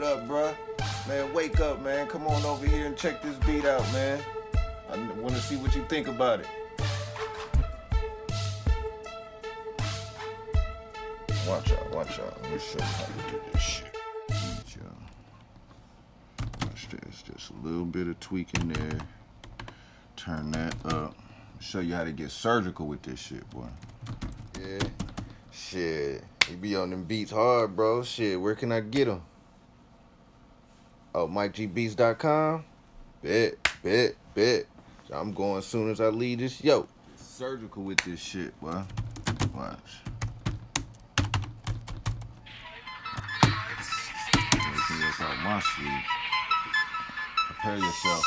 man, wake up, man. Come on over here and check this beat out, man. I want to see what you think about it. Watch out, watch out. Let me show you how to do this shit. This. Just a little bit of tweaking there. Turn that up. Show you how to get surgical with this shit, boy. Yeah. Shit. You be on them beats hard, bro. Shit, where can I get them? Oh, MikeGBeats.com? Bet, bet, bet. I'm going as soon as I leave this. Yo. Surgical with this shit, boy. Watch. Prepare yourself.